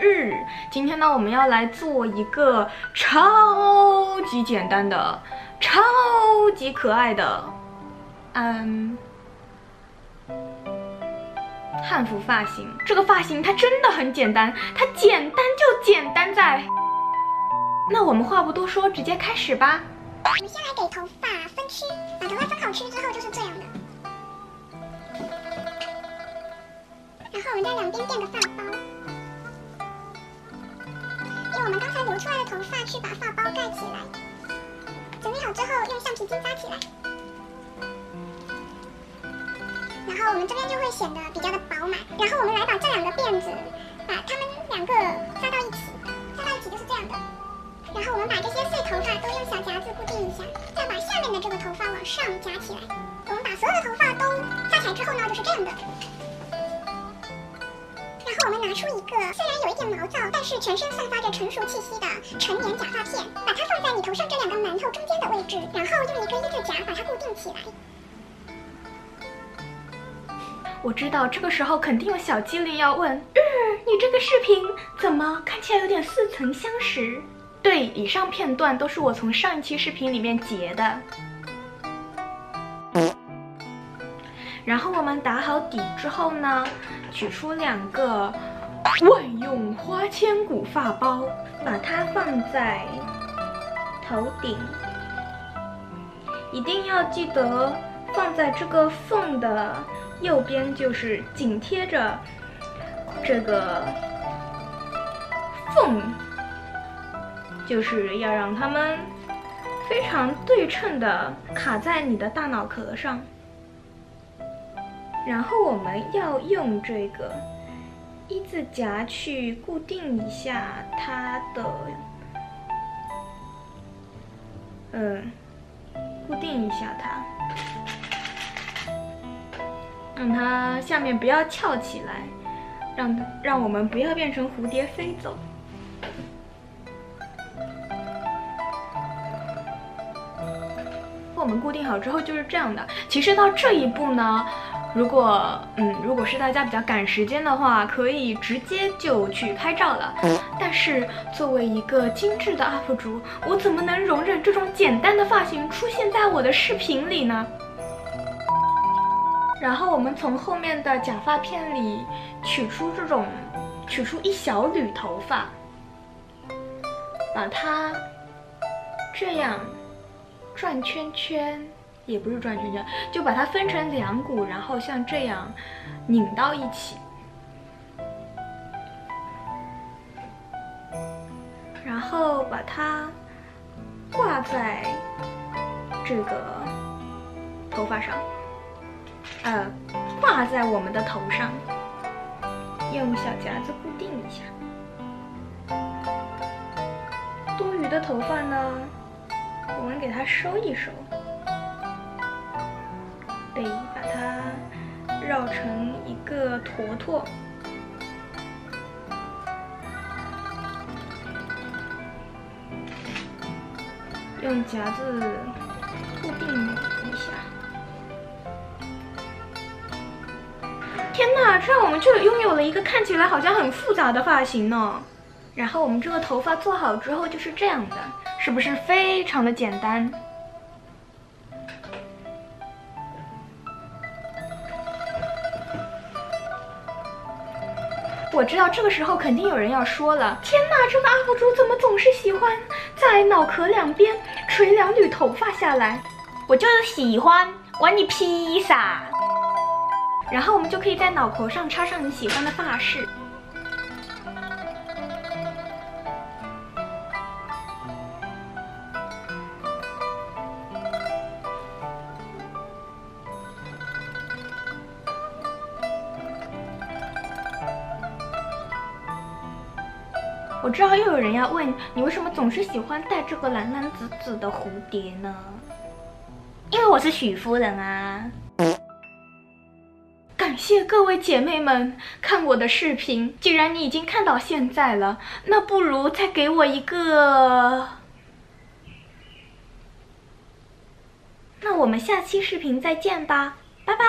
日今天呢，我们要来做一个超级简单的、超级可爱的，嗯，汉服发型。这个发型它真的很简单，它简单就简单在……那我们话不多说，直接开始吧。我们先来给头发分区，把头发分好区之后就是这样的。然后我们在两边垫个发之后，用橡皮筋扎起来。然后我们这边就会显得比较的饱满。然后我们来把这两个辫子，把它们两个扎到一起，扎到一起就是这样的。然后我们把这些碎头发都用小夹子固定一下，再把下面的这个头发往上夹起来。我们把所有的头发都扎起来之后呢，就是这样的。然后我们拿出一个虽然有一点毛躁，但是全身散发着成熟气息的成年假发片，置，然后用一个一字夹把它固定起来。我知道这个时候肯定有小机灵要问：日，你这个视频怎么看起来有点似曾相识？对，以上片段都是我从上一期视频里面截的。然后我们打好底之后呢，取出两个万用花千骨发包，把它放在头顶，一定要记得放在这个缝的右边，就是紧贴着这个缝。就是要让它们非常对称的卡在你的大脑壳上，然后我们要用这个一字夹去固定一下它的，嗯，固定一下它，让它下面不要翘起来，让让我们不要变成蝴蝶飞走。我们固定好之后就是这样的。其实到这一步呢，如果嗯，如果是大家比较赶时间的话，可以直接就去拍照了。但是作为一个精致的 UP 主，我怎么能容忍这种简单的发型出现在我的视频里呢？然后我们从后面的假发片里取出这种，取出一小缕头发，把它这样。转圈圈也不是转圈圈，就把它分成两股，然后像这样拧到一起，然后把它挂在这个头发上，呃，挂在我们的头上，用小夹子固定一下。多余的头发呢？我们给它收一收，对，把它绕成一个坨坨，用夹子固定一下。天哪，这样我们就拥有了一个看起来好像很复杂的发型呢。然后我们这个头发做好之后就是这样的。是不是非常的简单？我知道这个时候肯定有人要说了：“天哪，这个 UP 主怎么总是喜欢在脑壳两边垂两缕头发下来？”我就是喜欢，管你披萨。然后我们就可以在脑壳上插上你喜欢的发饰。我知道又有人要问你为什么总是喜欢戴这个蓝蓝紫紫的蝴蝶呢？因为我是许夫人啊！感谢各位姐妹们看我的视频，既然你已经看到现在了，那不如再给我一个……那我们下期视频再见吧。拜拜